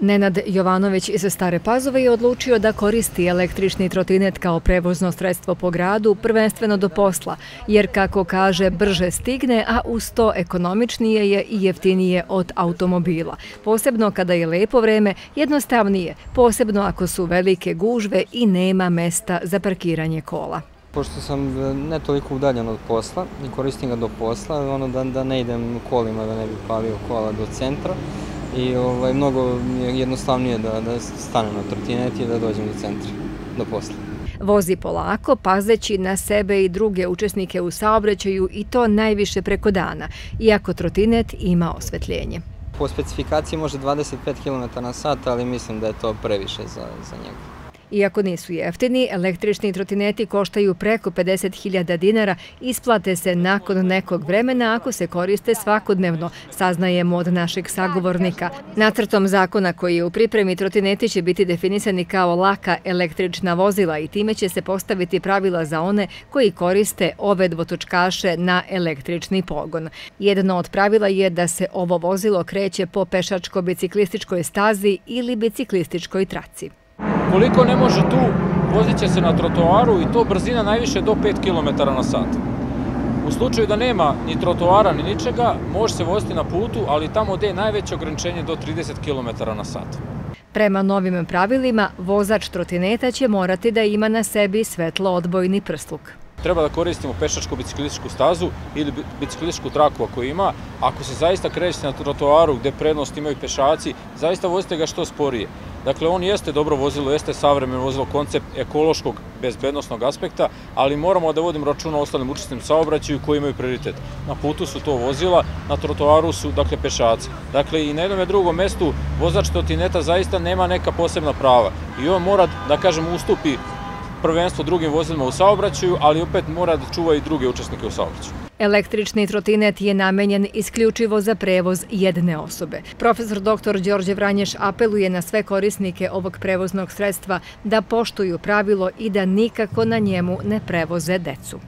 Nenad Jovanović iz Stare Pazove je odlučio da koristi električni trotinet kao prevozno sredstvo po gradu prvenstveno do posla, jer kako kaže brže stigne, a uz to ekonomičnije je i jeftinije od automobila. Posebno kada je lepo vreme, jednostavnije, posebno ako su velike gužve i nema mesta za parkiranje kola. Pošto sam e, ne toliko udaljen od posla i koristim ga do posla, ono da, da ne idem kolima, da ne bi palio kola do centra, i ovaj, mnogo je jednostavnije da, da stane na trotinet i da dođem do centra, do posla. Vozi polako, pazeći na sebe i druge učesnike u saobraćaju i to najviše preko dana, iako trotinet ima osvetljenje. Po specifikaciji može 25 km na sat, ali mislim da je to previše za, za njega. Iako nisu jeftini, električni trotineti koštaju preko 50.000 dinara, isplate se nakon nekog vremena ako se koriste svakodnevno, saznajemo od našeg sagovornika. Nacrtom zakona koji je u pripremi trotineti će biti definisani kao laka električna vozila i time će se postaviti pravila za one koji koriste ove dvotočkaše na električni pogon. Jedno od pravila je da se ovo vozilo kreće po pešačko-biciklističkoj stazi ili biciklističkoj traci. Koliko ne može tu, vozit će se na trotoaru i to brzina najviše do 5 km na sat. U slučaju da nema ni trotoara ni ničega, može se voziti na putu, ali tamo gde je najveće ograničenje do 30 km na sat. Prema novim pravilima, vozač trotineta će morati da ima na sebi svetlo odbojni prsluk. Treba da koristimo pešačku biciklističku stazu ili biciklističku traku ako ima. Ako se zaista krećete na trotoaru gde prednost imaju pešaci, zaista vozite ga što sporije. Dakle, on jeste dobro vozilo, jeste savremeno vozilo, koncept ekološkog bezbednostnog aspekta, ali moramo da vodimo računa o ostalim učestnim saobraćaju koji imaju prioritet. Na putu su to vozila, na trotoaru su, dakle, pešaci. Dakle, i na jednom i drugom mestu vozač trotineta zaista nema neka posebna prava. I on mora, da kažem, ustupi prvenstvo drugim vozilima u saobraćaju, ali opet mora da čuva i druge učesnike u saobraćaju. Električni trotinet je namenjen isključivo za prevoz jedne osobe. Profesor dr. Đorđe Vranješ apeluje na sve korisnike ovog prevoznog sredstva da poštuju pravilo i da nikako na njemu ne prevoze decu.